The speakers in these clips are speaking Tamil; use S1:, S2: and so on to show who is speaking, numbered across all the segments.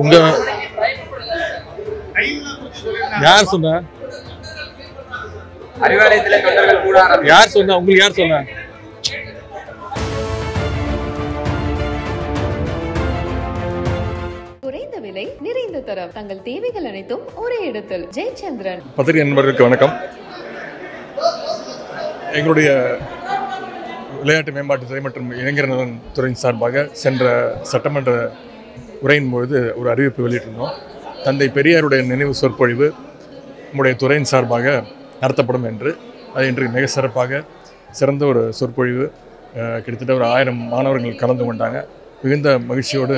S1: உங்க யார் சொன்னா? யார் சொன்னா? உங்களுக்கு யார் சொன்னா?
S2: குறைந்த விலை நிறைந்த தரம். தங்கள் தேவைகள் அனைத்தும் ஒரே இடத்தில். ஜெயச்சந்திரன்.
S1: பத்திரிகை நண்பர்களுக்கு வணக்கம். எங்களுடைய விளையாட்டு மேம்பாட்டுத்துறை மற்றும் இளைஞர் நலன் துறையின் சார்பாக சென்ற சட்டமன்ற உரையின் பொழுது ஒரு அறிவிப்பு வெளியிட்டிருந்தோம். தந்தை பெரியாருடைய நினைவு சொற்பொழிவு நம்முடைய துறையின் சார்பாக நடத்தப்படும் என்று. அது இன்று மிக சிறப்பாக சிறந்த ஒரு சொற்பொழிவு. கிட்டத்தட்ட ஒரு ஆயிரம் மாணவர்கள் கலந்து கொண்டாங்க. மிகுந்த மகிழ்ச்சியோடு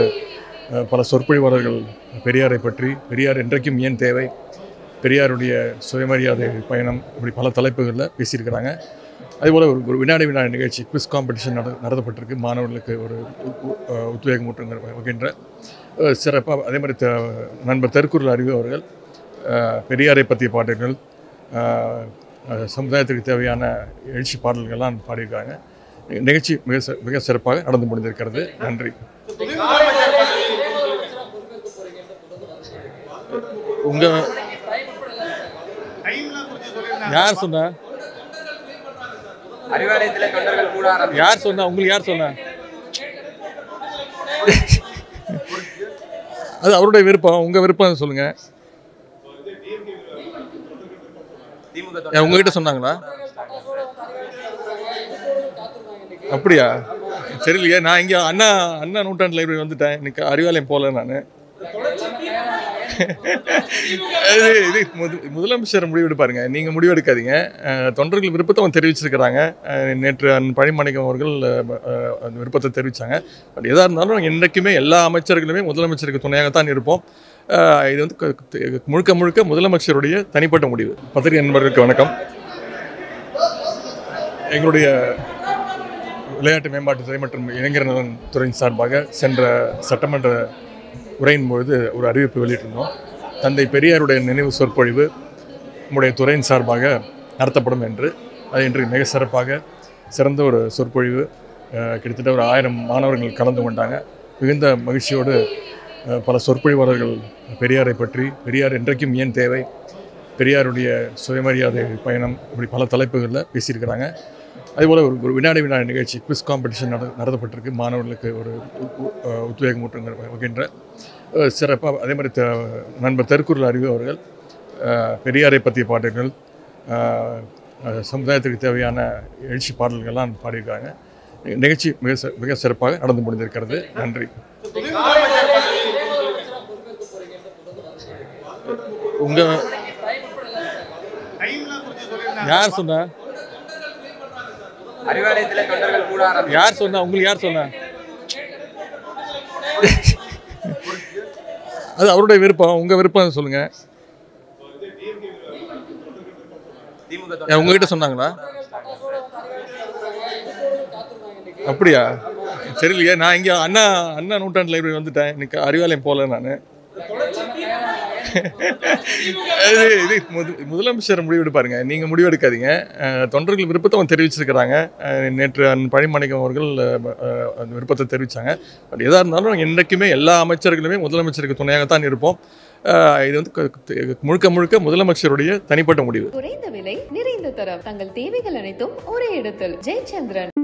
S1: பல சொற்பொழிவாளர்கள் பெரியாரை பற்றி பெரியார் என்றைக்கும் ஏன் தேவை? பெரியாருடைய சுயமரியாதை பயணம் இப்படி பல தலைப்புகளில் பேசியிருக்கிறாங்க. அதுபோல் ஒரு ஒரு வினாடி வினாடி நிகழ்ச்சி குவிஸ் காம்படிஷன் நட நடத்தப்பட்டிருக்கு. மாணவர்களுக்கு ஒரு உத்வேகம் உ- வகின்ற சிறப்பாக அதே மாதிரி த நண்பர் தெருக்குறள் அறிவு அவர்கள் பெரியாரை பற்றிய பாடல்கள் சமுதாயத்திற்கு சமுதாயத்துக்கு தேவையான எழுச்சி பாடல்கள்லாம் பாடியிருக்காங்க. நிகழ்ச்சி மிக மிக சிறப்பாக நடந்து முடிந்திருக்கிறது. நன்றி. உங்கள் யார் சொன்னா?
S3: அறிவாலயத்துல தொண்டர்கள் கூட
S1: யார் சொன்னா? உங்களுக்கு யார் சொன்னா? அது அவருடைய விருப்பம். உங்க விருப்பம் சொல்லுங்க. உங்ககிட்ட சொன்னாங்களா? அப்படியா? தெரியலையே நான் இங்கே அண்ணா அண்ணா நூற்றாண்டு லைப்ரரி வந்துட்டேன். இன்னைக்கு அறிவாலயம் போகல நான். இது முது- முதலமைச்சர் முடிவெடுப்பாருங்க நீங்கள் முடிவெடுக்காதீங்க தொண்டர்கள் விருப்பத்தை அவங்க தெரிவிச்சிருக்கிறாங்க. நேற்று அண்ணன் பழிமணிக்கம் அவர்கள் அந்த விருப்பத்தை தெரிவித்தாங்க பட் எதாக இருந்தாலும் என்றைக்குமே எல்லா அமைச்சர்களுமே முதலமைச்சருக்கு துணையாகத்தான் இருப்போம். இது வந்து முழுக்க முழுக்க முதலமைச்சருடைய தனிப்பட்ட முடிவு. பத்திரிகை நண்பர்களுக்கு வணக்கம். எங்களுடைய விளையாட்டு மேம்பாட்டுத்துறை மற்றும் இளைஞர் நலன் துறையின் சார்பாக சென்ற சட்டமன்ற உரையின் பொழுது ஒரு அறிவிப்பு வெளியிட்டிருந்தோம். தந்தை பெரியாருடைய நினைவு சொற்பொழிவு நம்முடைய துறையின் சார்பாக நடத்தப்படும் என்று. அது இன்று மிக சிறப்பாக சிறந்த ஒரு சொற்பொழிவு. கிட்டத்தட்ட ஒரு ஆயிரம் மாணவர்கள் கலந்து கொண்டாங்க. மிகுந்த மகிழ்ச்சியோடு பல சொற்பொழிவாளர்கள் பெரியாரை பற்றி பெரியார் என்றைக்கும் ஏன் தேவை? பெரியாருடைய சுயமரியாதை பயணம் இப்படி பல தலைப்புகளில் பேசியிருக்கிறாங்க. அதேபோல் ஒரு ஒரு வினாடி வினாடி நிகழ்ச்சி குவிஸ் காம்படிஷன் நட நடத்தப்பட்டிருக்கு. மாணவர்களுக்கு ஒரு உ- உ- அஹ் உத்வேகமூட்டுங்கிற வகின்ற சிறப்பாக அதே மாதிரி நண்பர் தெருக்குறள் அறிவு அவர்கள் பெரியாரை பற்றிய பாடல்கள் சமுதாயத்துக்கு தேவையான எழுச்சி பாடல்கள்லாம் பாடியிருக்காங்க. நிகழ்ச்சி மிக மிக சிறப்பாக நடந்து முடிந்திருக்கிறது. நன்றி. உங்க யார் சொன்னா
S3: அறிவாலயத்துல தொண்டர்கள் கூட ஆரம்பி
S1: யார் சொன்னா? உங்களுக்கு யார் சொன்னா? அது அவருடைய விருப்பம். உங்க விருப்பம் சொல்லுங்க. உங்ககிட்ட சொன்னாங்களா? அப்படியா? தெரியலையே. நான் இங்கே அண்ணா அண்ணா நூற்றாண்டு லைப்ரரி வந்துட்டேன். இன்னைக்கு அறிவாலயம் போகல நான். இது இது முது- முதலமைச்சர் முடிவெடுப்பாருங்க நீங்கள் முடிவெடுக்காதீங்க. தொண்டர்கள் விருப்பத்தை அவங்க தெரிவிச்சிருக்கிறாங்க. நேற்று அண்ணன் பழிமணிக்கம் அவர்கள் அந்த விருப்பத்தை தெரிவித்தாங்க பட் எதாக இருந்தாலும் என்றைக்குமே எல்லா அமைச்சர்களுமே முதலமைச்சருக்கு துணையாகத்தான் இருப்போம். இது வந்து முழுக்க முழுக்க முதலமைச்சருடைய தனிப்பட்ட முடிவு.
S2: குறைந்த விலை நிறைந்த தரம். தங்கள் தேவைகள் அனைத்தும் ஒரே இடத்தில். ஜெயச்சந்திரன்.